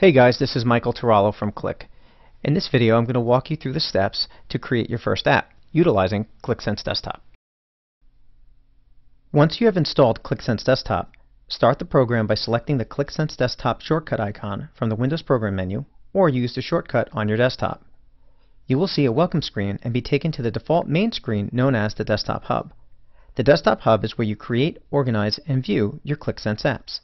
Hey guys, this is Michael Tarallo from Qlik. In this video I'm going to walk you through the steps to create your first app utilizing QlikSense Desktop. Once you have installed QlikSense Desktop, start the program by selecting the QlikSense Desktop shortcut icon from the Windows Program menu or use the shortcut on your desktop. You will see a welcome screen and be taken to the default main screen known as the Desktop Hub. The Desktop Hub is where you create, organize, and view your QlikSense apps.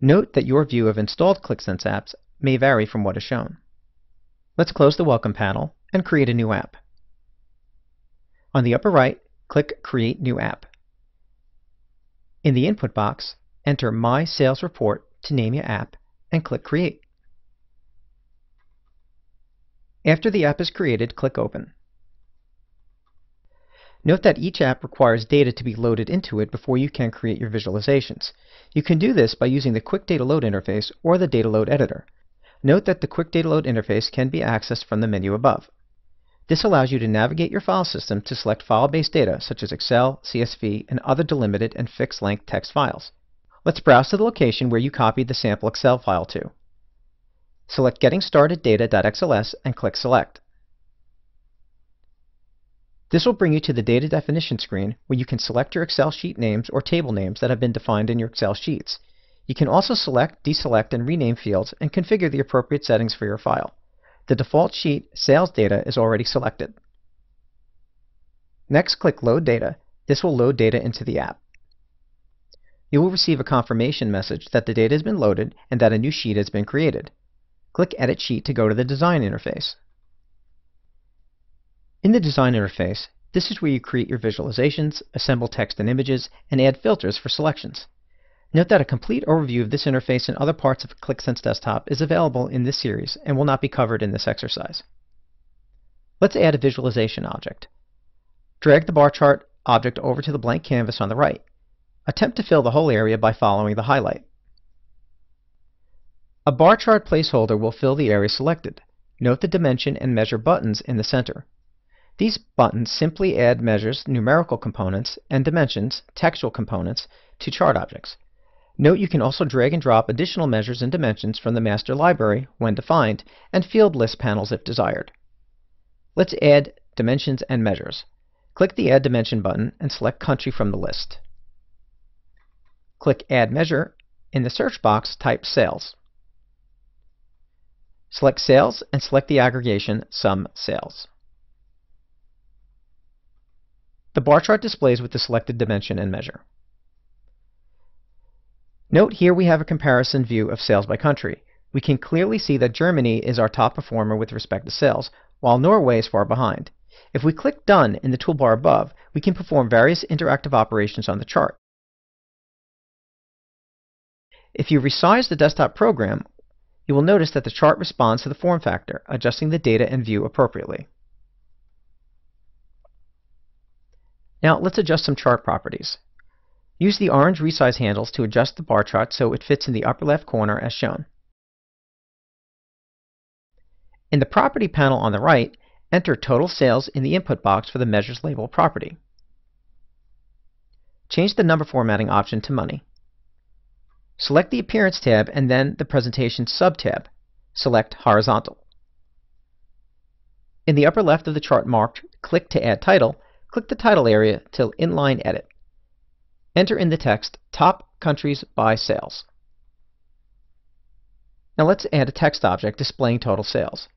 Note that your view of installed QlikSense apps may vary from what is shown. Let's close the Welcome panel and create a new app. On the upper right, click Create New App. In the input box, enter My Sales Report to name your app and click Create. After the app is created, click Open. Note that each app requires data to be loaded into it before you can create your visualizations. You can do this by using the Quick Data Load interface or the Data Load Editor. Note that the Quick Data Load interface can be accessed from the menu above. This allows you to navigate your file system to select file-based data such as Excel, CSV, and other delimited and fixed-length text files. Let's browse to the location where you copied the sample Excel file to. Select Getting Started Data.xls and click Select. This will bring you to the data definition screen where you can select your Excel sheet names or table names that have been defined in your Excel sheets. You can also select, deselect, and rename fields and configure the appropriate settings for your file. The default sheet, Sales Data, is already selected. Next, click Load Data. This will load data into the app. You will receive a confirmation message that the data has been loaded and that a new sheet has been created. Click Edit Sheet to go to the design interface. In the design interface, this is where you create your visualizations, assemble text and images, and add filters for selections. Note that a complete overview of this interface and other parts of QlikSense Desktop is available in this series and will not be covered in this exercise. Let's add a visualization object. Drag the bar chart object over to the blank canvas on the right. Attempt to fill the whole area by following the highlight. A bar chart placeholder will fill the area selected. Note the dimension and measure buttons in the center. These buttons simply add measures, numerical components, and dimensions, textual components, to chart objects. Note you can also drag and drop additional measures and dimensions from the master library when defined, and field list panels if desired. Let's add dimensions and measures. Click the Add Dimension button and select Country from the list. Click Add Measure. In the search box, type Sales. Select Sales and select the aggregation Sum Sales. The bar chart displays with the selected dimension and measure. Note here we have a comparison view of sales by country. We can clearly see that Germany is our top performer with respect to sales, while Norway is far behind. If we click Done in the toolbar above, we can perform various interactive operations on the chart. If you resize the desktop program, you will notice that the chart responds to the form factor, adjusting the data and view appropriately. Now let's adjust some chart properties. Use the orange resize handles to adjust the bar chart so it fits in the upper left corner as shown. In the Property panel on the right, enter total sales in the input box for the Measures Label property. Change the number formatting option to Money. Select the Appearance tab and then the Presentation sub-tab. Select Horizontal. In the upper left of the chart marked Click to Add Title, click the title area to Inline Edit. Enter in the text Top Countries by Sales. Now let's add a text object displaying total sales.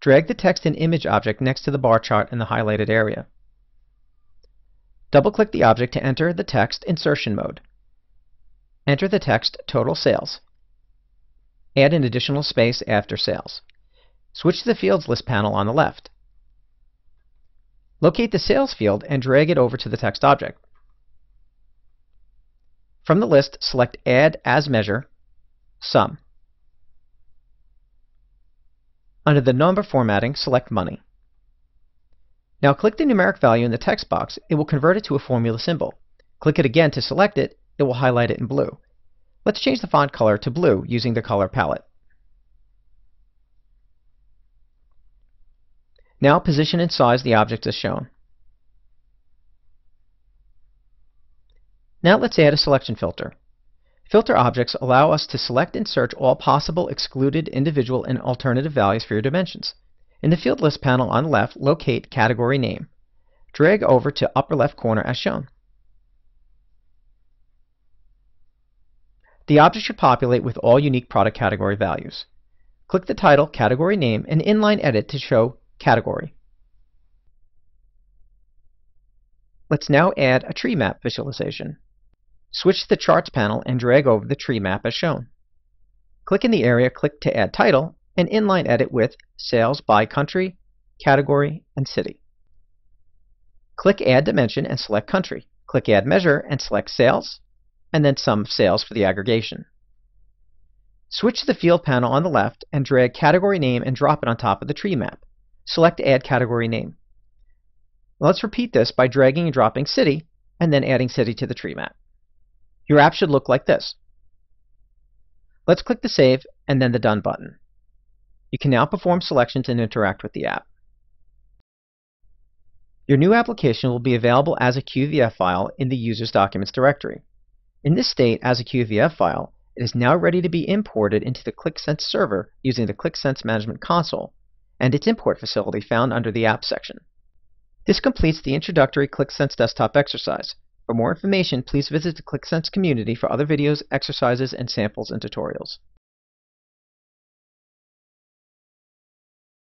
Drag the text and image object next to the bar chart in the highlighted area. Double-click the object to enter the text insertion mode. Enter the text Total Sales. Add an additional space after sales. Switch to the Fields List panel on the left. Locate the sales field and drag it over to the text object. From the list, select Add as Measure, Sum. Under the number formatting, select Money. Now click the numeric value in the text box. It will convert it to a formula symbol. Click it again to select it. It will highlight it in blue. Let's change the font color to blue using the color palette. Now position and size the object as shown. Now let's add a selection filter. Filter objects allow us to select and search all possible excluded individual and alternative values for your dimensions. In the Field List panel on the left, locate Category Name. Drag over to upper left corner as shown. The object should populate with all unique product category values. Click the title, category name, and inline edit to show category. Let's now add a tree map visualization. Switch to the Charts panel and drag over the tree map as shown. Click in the area Click to add title and inline edit with Sales by Country, Category, and City. Click Add Dimension and select Country. Click Add Measure and select Sales, and then Sum Sales for the aggregation. Switch to the Field panel on the left and drag Category Name and drop it on top of the tree map. Select Add Category Name. Let's repeat this by dragging and dropping City, and then adding City to the tree map. Your app should look like this. Let's click the Save and then the Done button. You can now perform selections and interact with the app. Your new application will be available as a QVF file in the Users Documents directory. In this state, as a QVF file, it is now ready to be imported into the QlikSense server using the QlikSense Management Console and its import facility found under the Apps section. This completes the introductory QlikSense desktop exercise. For more information, please visit the QlikSense community for other videos, exercises, and samples and tutorials.